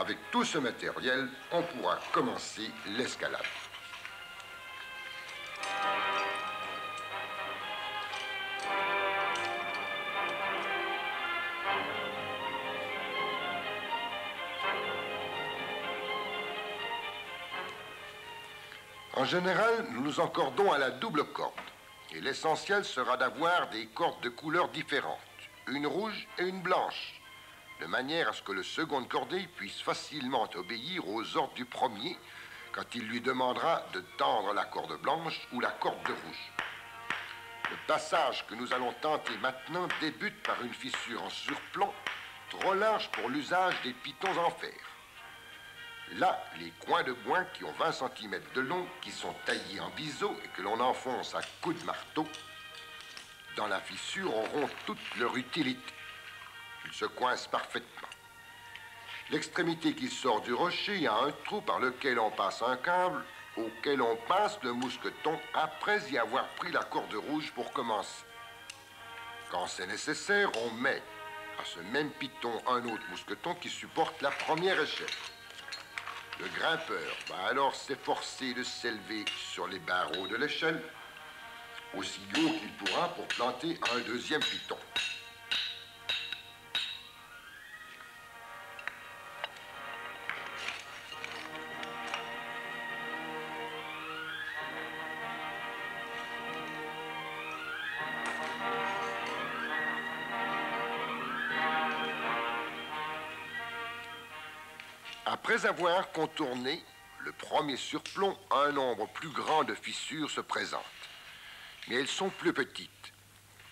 Avec tout ce matériel, on pourra commencer l'escalade. En général, nous nous encordons à la double corde. Et l'essentiel sera d'avoir des cordes de couleurs différentes, une rouge et une blanche, de manière à ce que le second cordé puisse facilement obéir aux ordres du premier quand il lui demandera de tendre la corde blanche ou la corde de rouge. Le passage que nous allons tenter maintenant débute par une fissure en surplomb trop large pour l'usage des pitons en fer. Là, les coins de bois qui ont 20 cm de long, qui sont taillés en biseau et que l'on enfonce à coups de marteau, dans la fissure auront toute leur utilité. Ils se coincent parfaitement. L'extrémité qui sort du rocher a un trou par lequel on passe un câble, auquel on passe le mousqueton après y avoir pris la corde rouge pour commencer. Quand c'est nécessaire, on met à ce même piton un autre mousqueton qui supporte la première échelle. Le grimpeur va alors s'efforcer de s'élever sur les barreaux de l'échelle, aussi haut qu'il pourra pour planter un deuxième piton. Après avoir contourné le premier surplomb, un nombre plus grand de fissures se présentent. Mais elles sont plus petites.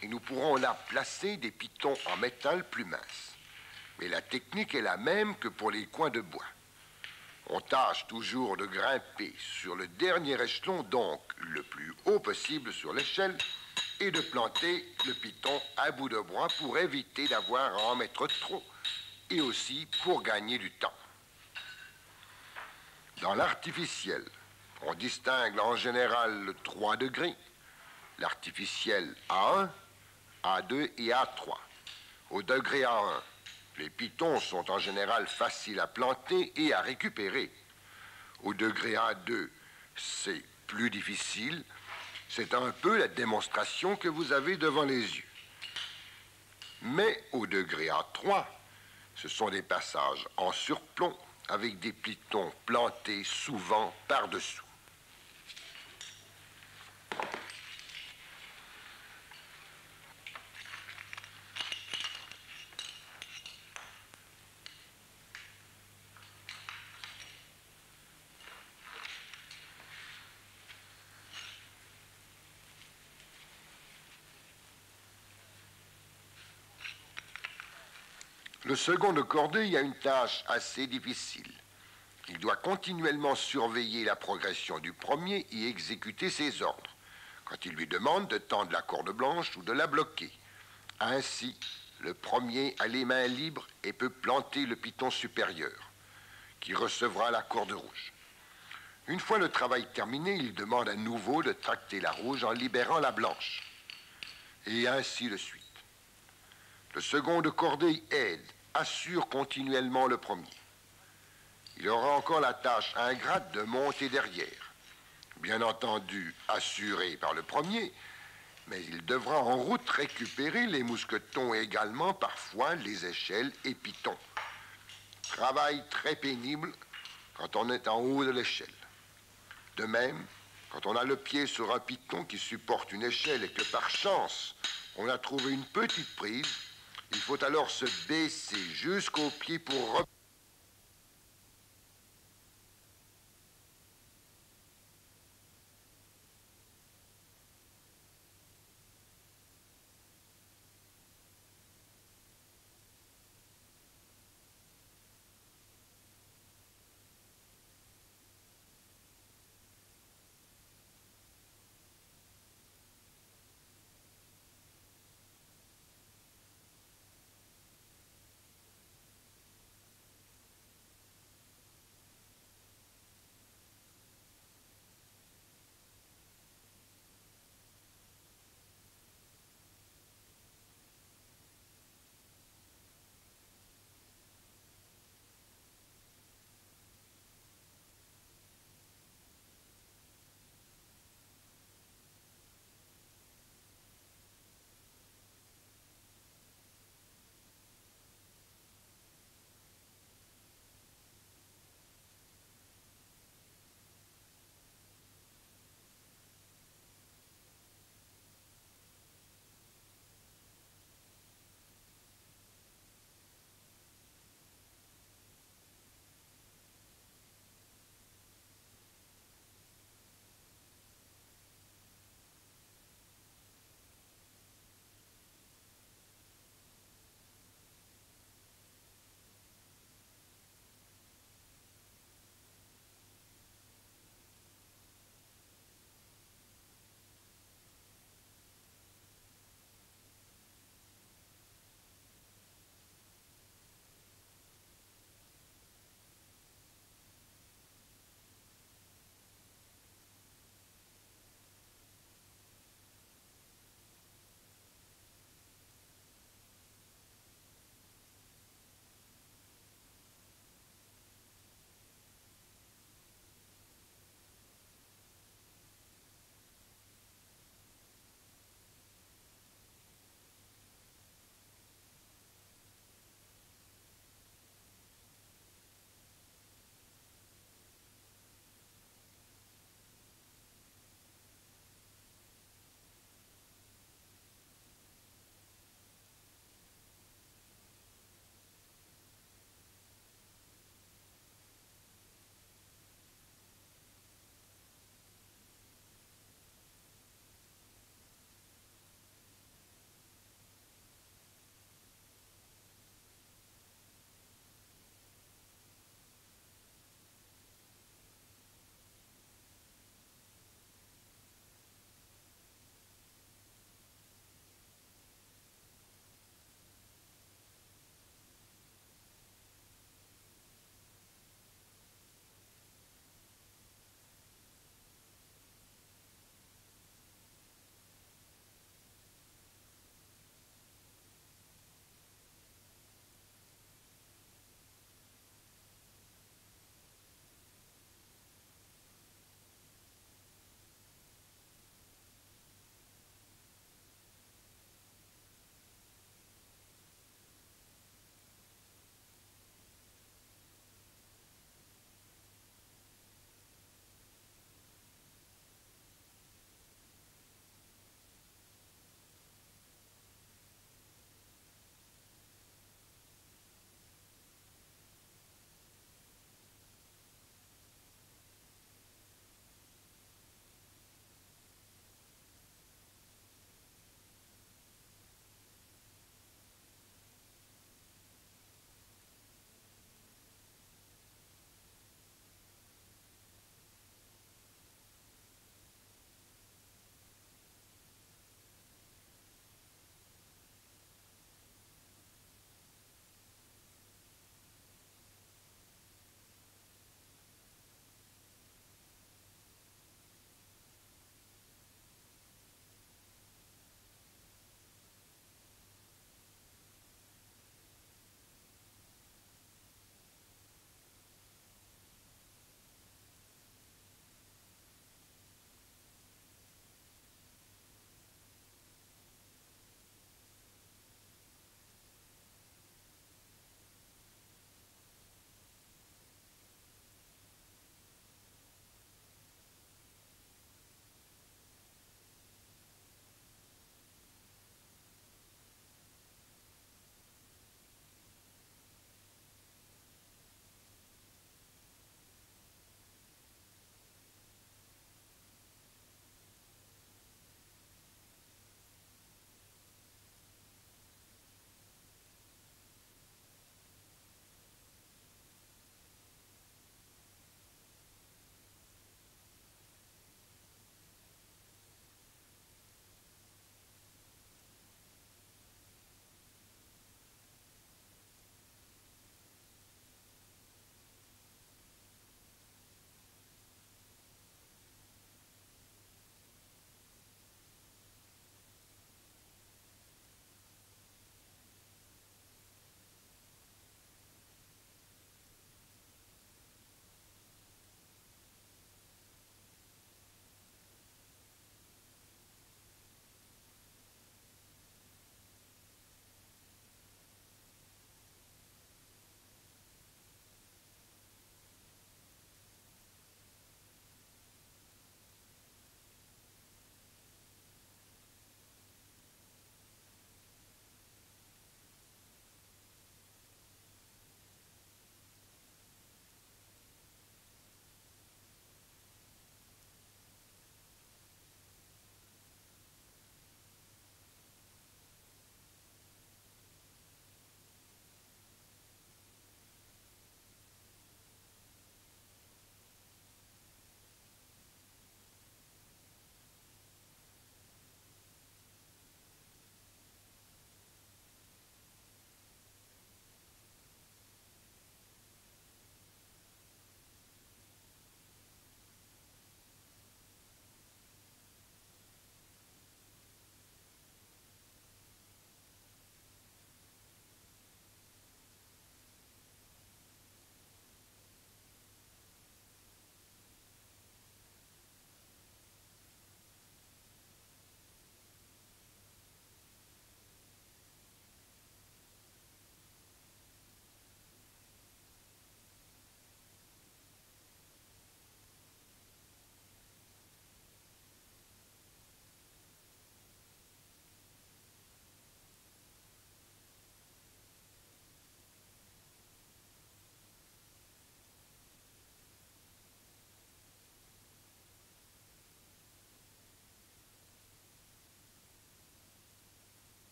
Et nous pourrons là placer des pitons en métal plus minces. Mais la technique est la même que pour les coins de bois. On tâche toujours de grimper sur le dernier échelon, donc le plus haut possible sur l'échelle, et de planter le piton à bout de bois pour éviter d'avoir à en mettre trop, et aussi pour gagner du temps. Dans l'artificiel, on distingue en général 3 degrés, l'artificiel A1, A2 et A3. Au degré A1, les pitons sont en général faciles à planter et à récupérer. Au degré A2, c'est plus difficile. C'est un peu la démonstration que vous avez devant les yeux. Mais au degré A3, ce sont des passages en surplomb avec des pitons plantés souvent par-dessous. Le second de cordée a une tâche assez difficile. Il doit continuellement surveiller la progression du premier et exécuter ses ordres, quand il lui demande de tendre la corde blanche ou de la bloquer. Ainsi, le premier a les mains libres et peut planter le piton supérieur, qui recevra la corde rouge. Une fois le travail terminé, il demande à nouveau de tracter la rouge en libérant la blanche. Et ainsi de suite. Le second de cordée aide assure continuellement le premier. Il aura encore la tâche ingrate de monter derrière. Bien entendu, assuré par le premier, mais il devra en route récupérer les mousquetons et également parfois les échelles et pitons. Travail très pénible quand on est en haut de l'échelle. De même, quand on a le pied sur un piton qui supporte une échelle et que par chance on a trouvé une petite prise, il faut alors se baisser jusqu'au pied pour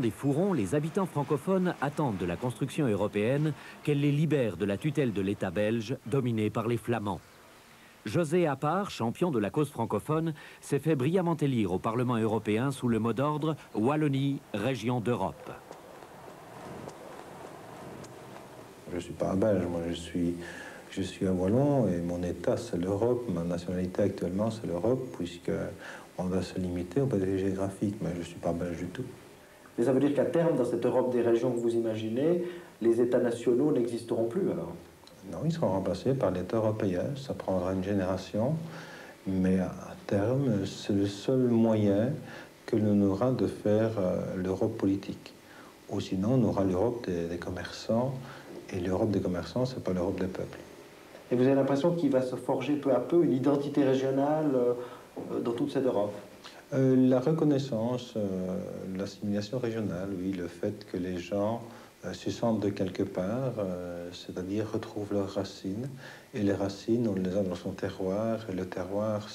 des fourrons, les habitants francophones attendent de la construction européenne qu'elle les libère de la tutelle de l'État belge dominé par les Flamands. José Appart, champion de la cause francophone, s'est fait brillamment élire au Parlement européen sous le mot d'ordre Wallonie, région d'Europe. Je ne suis pas un Belge, moi je suis, je suis un Wallon et mon État c'est l'Europe, ma nationalité actuellement c'est l'Europe, puisque on va se limiter au côté géographique, mais je ne suis pas belge du tout. Mais ça veut dire qu'à terme, dans cette Europe des régions que vous imaginez, les États nationaux n'existeront plus alors Non, ils seront remplacés par l'État européen. Ça prendra une génération, mais à terme, c'est le seul moyen que l'on aura de faire euh, l'Europe politique. Ou sinon, on aura l'Europe des, commerçants, et l'Europe des commerçants, c'est pas l'Europe des peuples. Et vous avez l'impression qu'il va se forger peu à peu une identité régionale euh, dans toute cette Europe? Euh, la reconnaissance, euh, l'assimilation régionale, oui, le fait que les gens euh, se sentent de quelque part, c'est-à-dire retrouvent leurs racines. Et les racines, on les a dans son terroir, et le terroir,